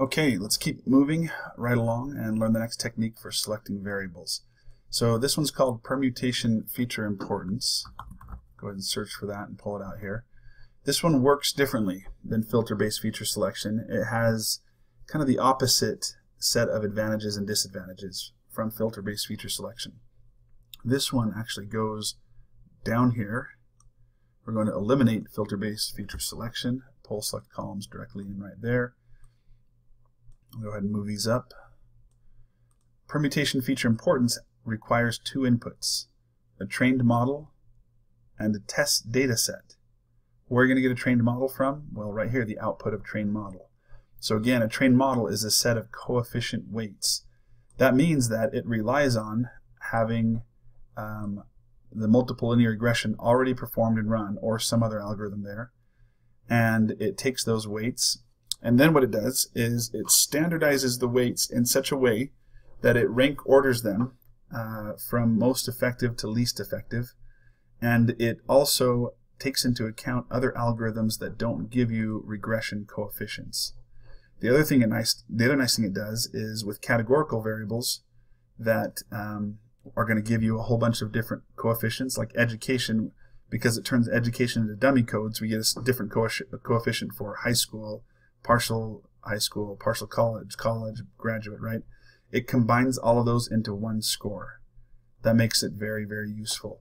Okay, let's keep moving right along and learn the next technique for selecting variables. So this one's called permutation feature importance. Go ahead and search for that and pull it out here. This one works differently than filter-based feature selection. It has kind of the opposite set of advantages and disadvantages from filter-based feature selection. This one actually goes down here. We're going to eliminate filter-based feature selection, pull select columns directly in right there I'll go ahead and move these up. Permutation feature importance requires two inputs, a trained model and a test data set. Where are you going to get a trained model from? Well, right here, the output of trained model. So again, a trained model is a set of coefficient weights. That means that it relies on having um, the multiple linear regression already performed and run, or some other algorithm there, and it takes those weights and then what it does is it standardizes the weights in such a way that it rank orders them uh, from most effective to least effective. And it also takes into account other algorithms that don't give you regression coefficients. The other thing, it nice, the other nice thing it does is with categorical variables that um, are going to give you a whole bunch of different coefficients, like education, because it turns education into dummy codes, we get a different coefficient for high school, partial high school, partial college, college, graduate, right? It combines all of those into one score. That makes it very, very useful.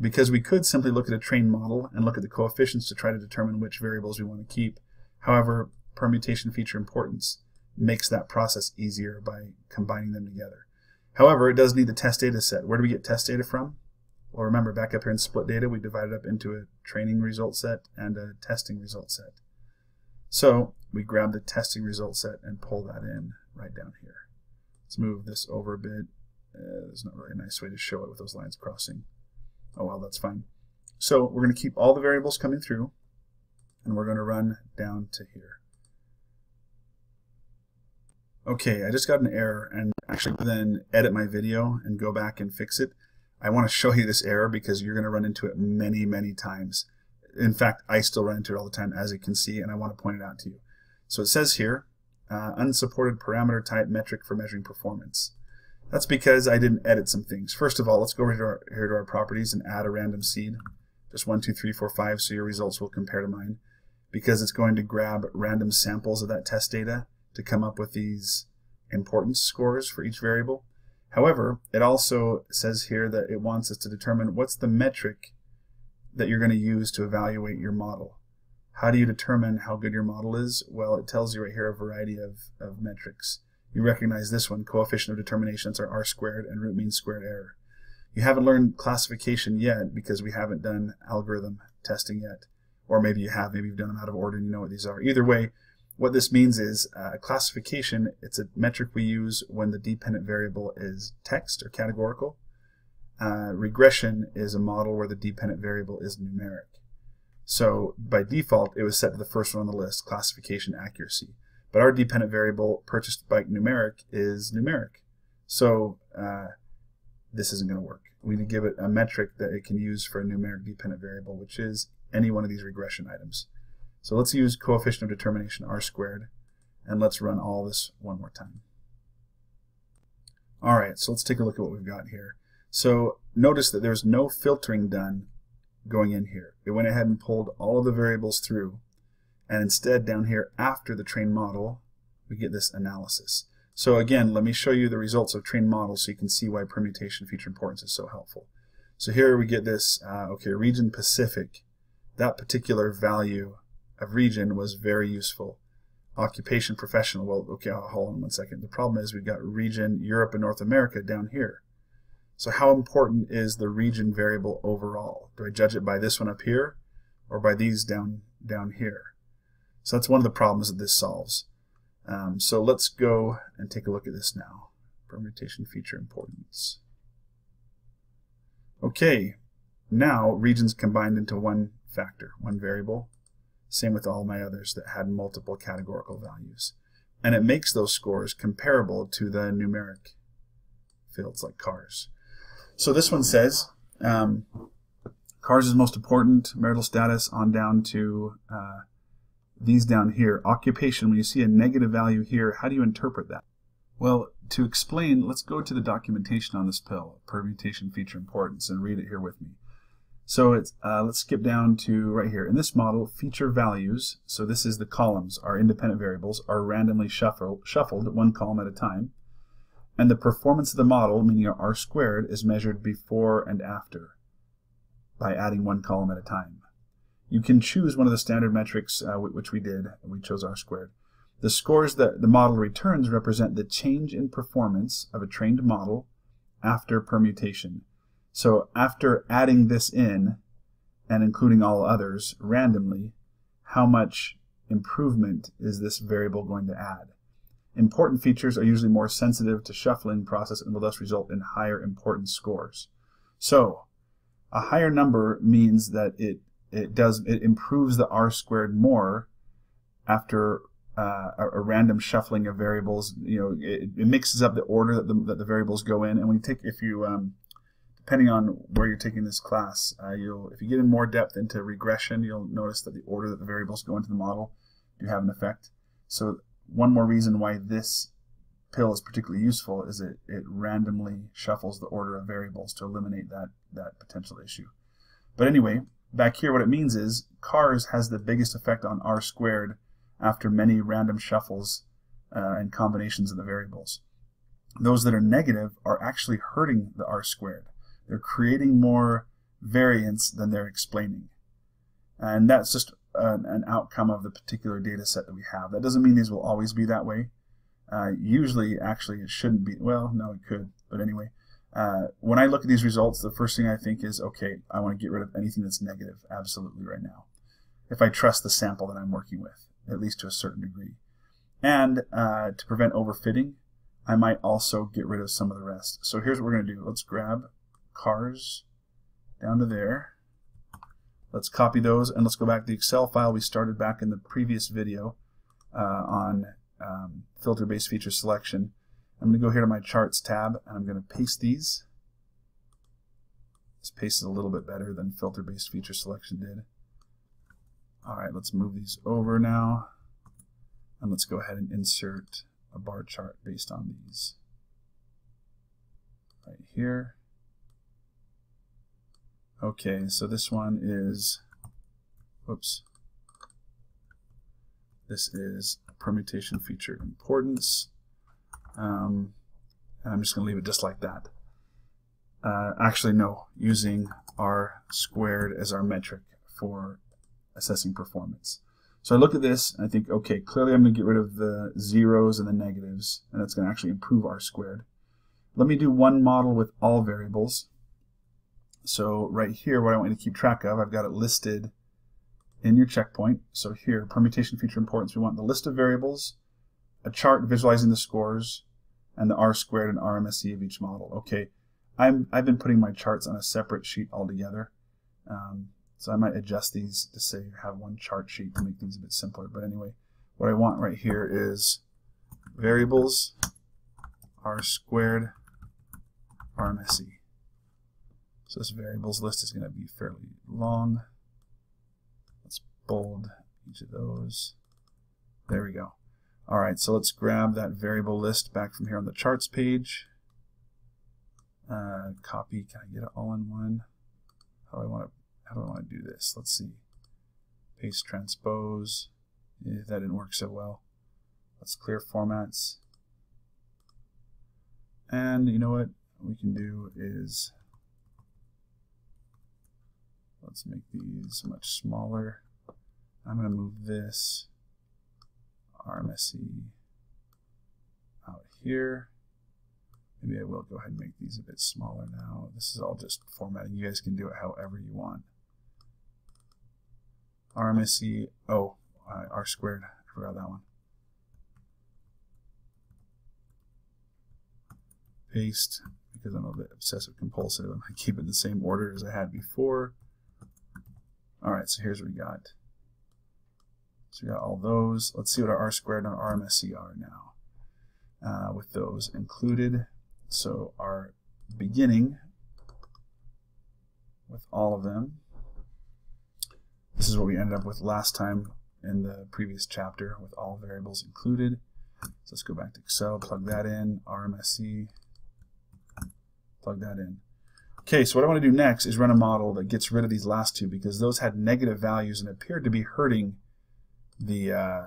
Because we could simply look at a trained model and look at the coefficients to try to determine which variables we want to keep. However, permutation feature importance makes that process easier by combining them together. However, it does need the test data set. Where do we get test data from? Well, remember, back up here in split data, we divided up into a training result set and a testing result set. So we grab the testing result set and pull that in right down here. Let's move this over a bit. Uh, there's not really a nice way to show it with those lines crossing. Oh well, that's fine. So we're going to keep all the variables coming through, and we're going to run down to here. Okay, I just got an error, and actually then edit my video and go back and fix it. I want to show you this error because you're going to run into it many, many times in fact, I still run into it all the time, as you can see, and I want to point it out to you. So it says here, uh, unsupported parameter type metric for measuring performance. That's because I didn't edit some things. First of all, let's go over to our, here to our properties and add a random seed. Just one, two, three, four, five, so your results will compare to mine. Because it's going to grab random samples of that test data to come up with these importance scores for each variable. However, it also says here that it wants us to determine what's the metric that you're going to use to evaluate your model. How do you determine how good your model is? Well, it tells you right here a variety of, of metrics. You recognize this one, coefficient of determinations are r squared and root mean squared error. You haven't learned classification yet because we haven't done algorithm testing yet. Or maybe you have, maybe you've done them out of order and you know what these are. Either way, what this means is uh, classification, it's a metric we use when the dependent variable is text or categorical. Uh, regression is a model where the dependent variable is numeric. So by default, it was set to the first one on the list, classification accuracy. But our dependent variable purchased bike numeric is numeric. So uh, this isn't going to work. We need to give it a metric that it can use for a numeric dependent variable, which is any one of these regression items. So let's use coefficient of determination r squared, and let's run all this one more time. All right, so let's take a look at what we've got here. So notice that there's no filtering done going in here. It went ahead and pulled all of the variables through and instead down here after the trained model we get this analysis. So again let me show you the results of trained models so you can see why permutation feature importance is so helpful. So here we get this, uh, okay, region Pacific, that particular value of region was very useful. Occupation professional, well, okay, hold on one second. The problem is we've got region Europe and North America down here. So how important is the region variable overall? Do I judge it by this one up here or by these down, down here? So that's one of the problems that this solves. Um, so let's go and take a look at this now. Permutation feature importance. Okay, now regions combined into one factor, one variable. Same with all my others that had multiple categorical values. And it makes those scores comparable to the numeric fields like cars. So this one says, um, cars is most important, marital status on down to uh, these down here. Occupation, when you see a negative value here, how do you interpret that? Well, to explain, let's go to the documentation on this pill, permutation feature importance, and read it here with me. So it's, uh, let's skip down to right here. In this model, feature values, so this is the columns, our independent variables, are randomly shuffle, shuffled one column at a time. And the performance of the model, meaning R squared, is measured before and after by adding one column at a time. You can choose one of the standard metrics, uh, which we did, we chose R squared. The scores that the model returns represent the change in performance of a trained model after permutation. So after adding this in and including all others randomly, how much improvement is this variable going to add? Important features are usually more sensitive to shuffling process and will thus result in higher importance scores. So a higher number means that it it does it improves the r squared more after uh, a, a, random shuffling of variables. You know, it, it, mixes up the order that the, that the variables go in. And when you take, if you, um, depending on where you're taking this class, uh, you'll, if you get in more depth into regression, you'll notice that the order that the variables go into the model do have an effect. So one more reason why this pill is particularly useful is it, it randomly shuffles the order of variables to eliminate that, that potential issue. But anyway, back here what it means is CARS has the biggest effect on R squared after many random shuffles uh, and combinations of the variables. Those that are negative are actually hurting the R squared. They're creating more variance than they're explaining. And that's just an, an, outcome of the particular data set that we have. That doesn't mean these will always be that way. Uh, usually, actually, it shouldn't be. Well, no, it could. But anyway, uh, when I look at these results, the first thing I think is, okay, I want to get rid of anything that's negative, absolutely right now. If I trust the sample that I'm working with at least to a certain degree. And uh, to prevent overfitting, I might also get rid of some of the rest. So here's what we're going to do. Let's grab cars down to there. Let's copy those and let's go back to the Excel file we started back in the previous video uh, on um, filter-based feature selection. I'm going to go here to my charts tab and I'm going to paste these. This pastes a little bit better than filter-based feature selection did. All right, let's move these over now. And let's go ahead and insert a bar chart based on these. Right here. Okay, so this one is, whoops. This is permutation feature importance. Um, and I'm just going to leave it just like that. Uh, actually, no, using R squared as our metric for assessing performance. So I look at this and I think, okay, clearly I'm going to get rid of the zeros and the negatives, and that's going to actually improve R squared. Let me do one model with all variables. So right here, what I want you to keep track of, I've got it listed in your checkpoint. So here, permutation feature importance, we want the list of variables, a chart visualizing the scores, and the R squared and RMSE of each model. Okay, I'm, I've been putting my charts on a separate sheet altogether. Um, so I might adjust these to say have one chart sheet to make things a bit simpler. But anyway, what I want right here is variables r squared RMSE. So this variables list is going to be fairly long. Let's bold each of those. There we go. All right, so let's grab that variable list back from here on the charts page. Uh, copy, can I get it all in one? How do I want to how do I want to do this? Let's see. Paste transpose. Yeah, that didn't work so well. Let's clear formats. And you know what we can do is let's make these much smaller. I'm going to move this RMSE out here. Maybe I will go ahead and make these a bit smaller now. This is all just formatting. You guys can do it however you want. RMSE, oh, R squared, I forgot that one. Paste, because I'm a bit obsessive compulsive, I keep it in the same order as I had before. Alright, so here's what we got. So we got all those. Let's see what our R squared and our RMSE are now uh, with those included. So our beginning with all of them this is what we ended up with last time in the previous chapter with all variables included. So let's go back to Excel, plug that in, RMSE, plug that in. Okay, so what I want to do next is run a model that gets rid of these last two because those had negative values and appeared to be hurting the, uh,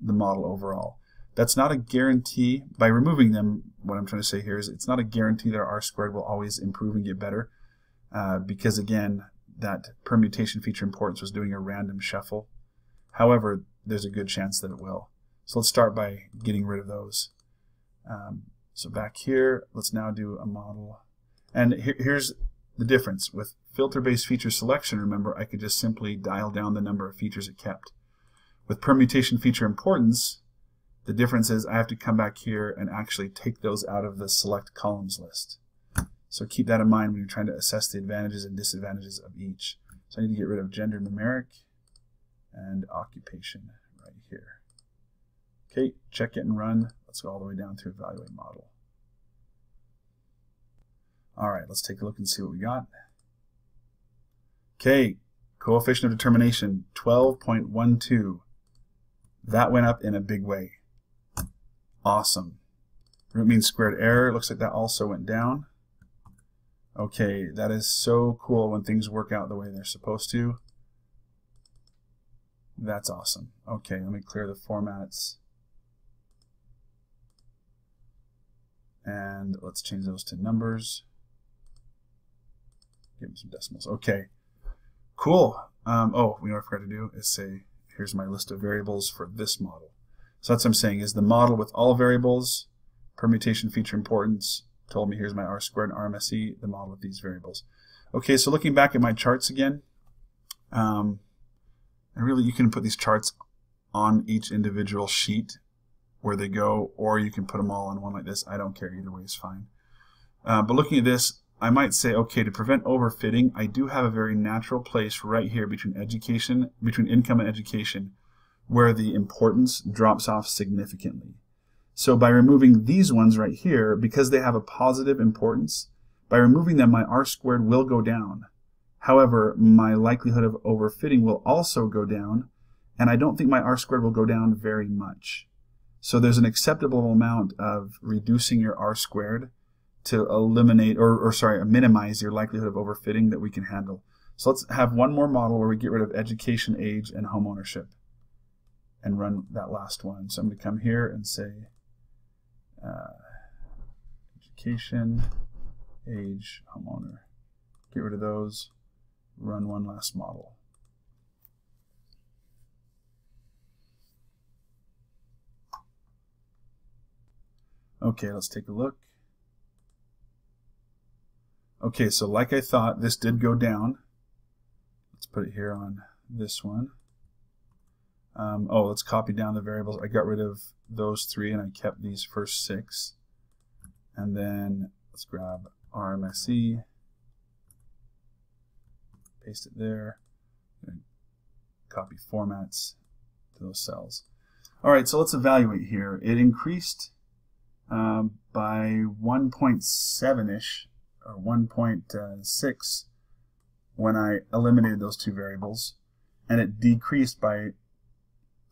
the model overall. That's not a guarantee. By removing them, what I'm trying to say here is it's not a guarantee that our R squared will always improve and get better uh, because, again, that permutation feature importance was doing a random shuffle. However, there's a good chance that it will. So let's start by getting rid of those. Um, so back here, let's now do a model. And here, here's the difference. With filter-based feature selection, remember, I could just simply dial down the number of features it kept. With permutation feature importance, the difference is I have to come back here and actually take those out of the select columns list. So keep that in mind when you're trying to assess the advantages and disadvantages of each. So I need to get rid of gender numeric and occupation right here. Okay, check it and run. Let's go all the way down to evaluate model. All right, let's take a look and see what we got. Okay, coefficient of determination 12.12. That went up in a big way. Awesome. Root mean squared error, looks like that also went down. Okay, that is so cool when things work out the way they're supposed to. That's awesome. Okay, let me clear the formats. And let's change those to numbers. Give them some decimals. Okay, cool. Um, oh, we know what I forgot to do is say, here's my list of variables for this model. So that's what I'm saying is the model with all variables, permutation feature importance, told me here's my R squared and RMSE, the model with these variables. Okay, so looking back at my charts again, um, and really you can put these charts on each individual sheet where they go, or you can put them all on one like this. I don't care, either way is fine. Uh, but looking at this, I might say, okay, to prevent overfitting, I do have a very natural place right here between education, between income and education, where the importance drops off significantly. So by removing these ones right here, because they have a positive importance, by removing them, my R squared will go down. However, my likelihood of overfitting will also go down, and I don't think my R squared will go down very much. So there's an acceptable amount of reducing your R squared to eliminate, or, or sorry, minimize your likelihood of overfitting that we can handle. So let's have one more model where we get rid of education, age, and home ownership and run that last one. So I'm going to come here and say uh, education, age, homeowner. Get rid of those, run one last model. Okay, let's take a look. Okay, so like I thought, this did go down. Let's put it here on this one. Um, oh, let's copy down the variables. I got rid of those three and I kept these first six. And then let's grab RMSE, paste it there, copy formats to those cells. All right, so let's evaluate here. It increased um, by 1.7-ish, or uh, 1.6 when I eliminated those two variables, and it decreased by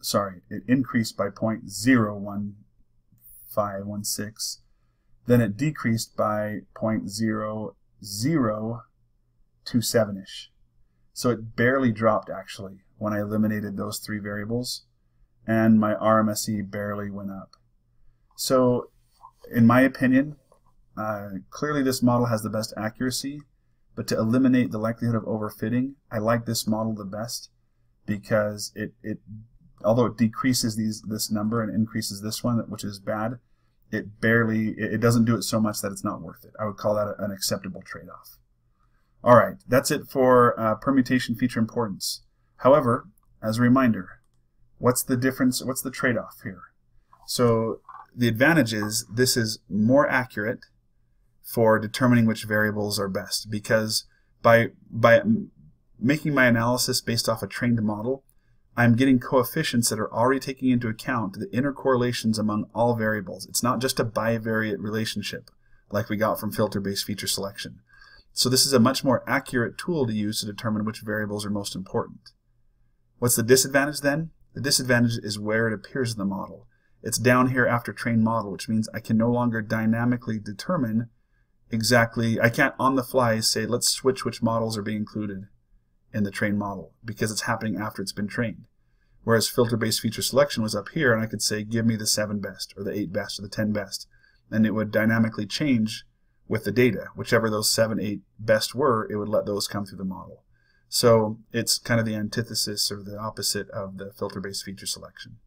sorry, it increased by 0.01516. Then it decreased by 0.0027-ish. So it barely dropped actually when I eliminated those three variables and my RMSE barely went up. So in my opinion, uh, clearly this model has the best accuracy, but to eliminate the likelihood of overfitting, I like this model the best because it, it although it decreases these this number and increases this one, which is bad, it barely, it doesn't do it so much that it's not worth it. I would call that an acceptable trade-off. All right, that's it for uh, permutation feature importance. However, as a reminder, what's the difference, what's the trade-off here? So the advantage is this is more accurate for determining which variables are best because by, by making my analysis based off a trained model, I'm getting coefficients that are already taking into account the intercorrelations among all variables. It's not just a bivariate relationship like we got from filter-based feature selection. So this is a much more accurate tool to use to determine which variables are most important. What's the disadvantage then? The disadvantage is where it appears in the model. It's down here after trained model, which means I can no longer dynamically determine exactly, I can't on the fly say, let's switch which models are being included in the trained model because it's happening after it's been trained. Whereas filter-based feature selection was up here and I could say, give me the seven best or the eight best or the 10 best. And it would dynamically change with the data. Whichever those seven, eight best were, it would let those come through the model. So it's kind of the antithesis or the opposite of the filter-based feature selection.